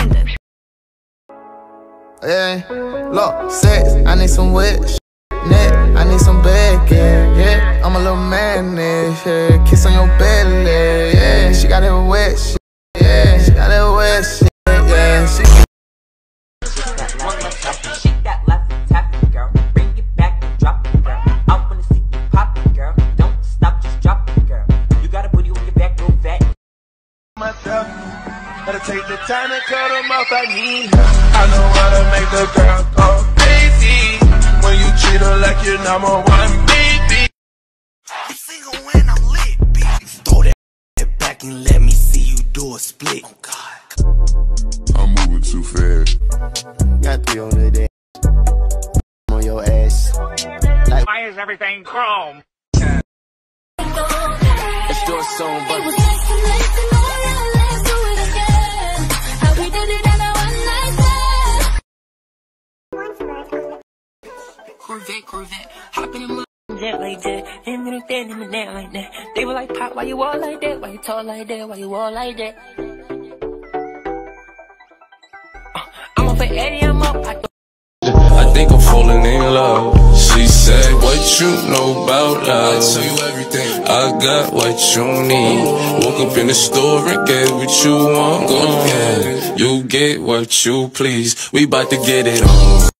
Tinder. Yeah, look, sex, I need some wet shit. Net, I need some back, yeah, yeah. I'm a little man, yeah. Kiss on your belly, yeah. She got that wet shit, yeah. She got that wet shit, yeah. She Shake that left and tap it, girl. Bring it back and drop it, girl. I wanna see you pop it, girl. Don't stop, just drop it, girl. You got a booty on your back, real fat. myself. Gotta take the time to cut them off, I need her. I know how to make the girl go crazy. When you treat her like your number one baby. I'm single when I'm lit, bitch. Throw that back and let me see you do a split. Oh God. I'm moving too fast. got three on the day. On your ass. Why is everything chrome? It's your song, but Corvette, Corvette. Hop in the mud. That like that, and then that, and that like that. They were like, Pop, why you all like that? Why you tall like that? Why you all like that? Uh, I'm up for Eddie, I'm up. I I think I'm falling in love. She said, What you know about love? I tell you everything. I got what you need. Woke up in the store and get what you want. Go ahead. You get what you please. We bout to get it on.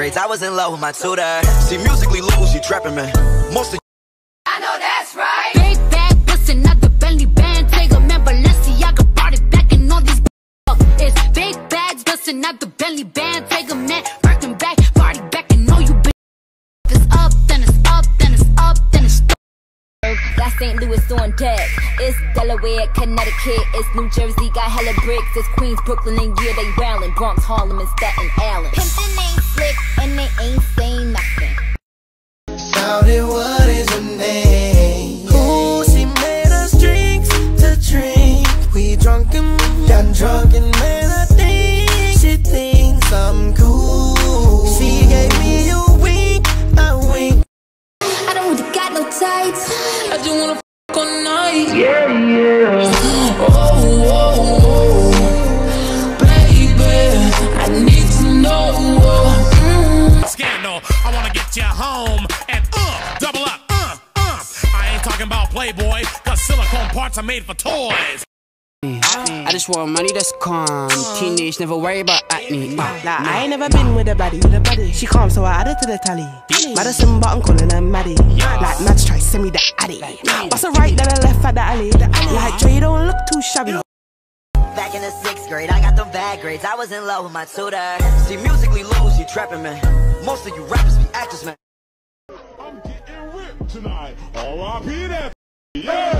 Grades. I was in love with my tutor. See, musically lose, you trapping me. Most of I know that's right. Big bag, bustin' out the belly band. Take a man, Balenciaga brought it back and all these. It's big bags, bustin' out the belly band. Take a man, Birkin back, party back and all you bitch. It's up, then it's up, then it's up, then it's up. Got St. Louis on deck. It's Delaware, Connecticut. It's New Jersey, got hella bricks. It's Queens, Brooklyn, and yeah, they wildin'. Bronx, Harlem, and Staten Island. Pimpin' ain't slick, and they ain't saying nothing. Shouted, what is her name? Ooh, she made us drinks to drink. We drunk and got drunk and parts are made for toys. I just want money that's calm. Teenage, never worry about acne. Nah, I ain't never been with a baddie, with a baddie. She calm, so I add it to the tally. Madison, but I'm calling her Maddie. Like Mads try send me the addy. Bust a right, then I left at the alley. Like Dre, you don't look too shabby. Back in the sixth grade, I got them bad grades. I was in love with my tutor. See, musically lose, you trapping me. Most of you rappers be actors, man. I'm getting ripped tonight, R.I.P. that. Yeah,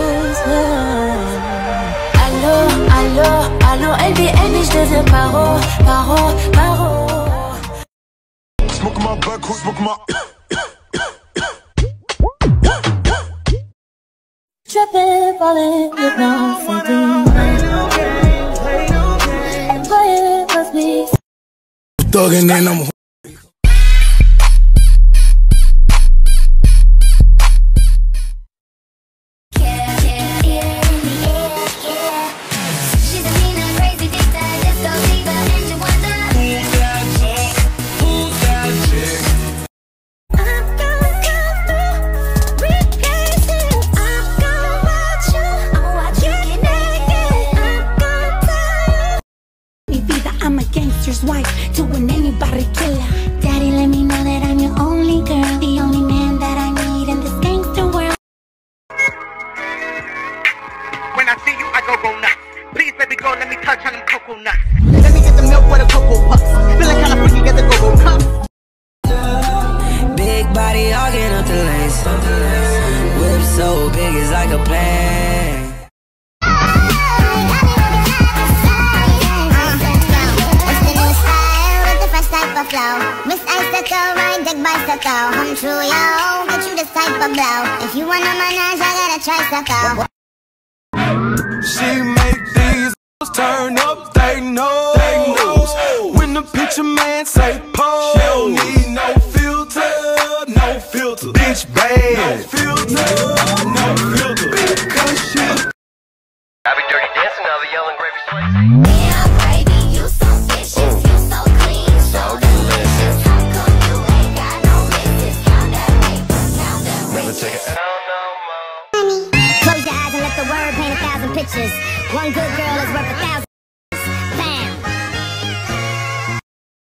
allô, Elbi, Elbi, je deviens paro, paro, paro. Smoke my back, smoke my. Trapping, falling, with no something. Boy, it must be. Thuggin' and I'm a gangster's wife to an anybody killer. Daddy, let me know that I'm your only girl, the only man that I need in this gangster world. When I see you, I go go nuts. Please, baby girl, let me touch on them cocoa nuts. Let me get the milk with the cocoa puffs. Feeling kinda freaky, get the go-go cup. Big body hogging up the lanes. Whip so big it's like a plane. Ride deck bicycle. Come true, yo. Get you this type of blow. If you wanna manage, I got a tricycle. She make these turn up, they know. They know. When the picture man say pose, she don't need no filter, no filter. Bitch bad, no filter. One good girl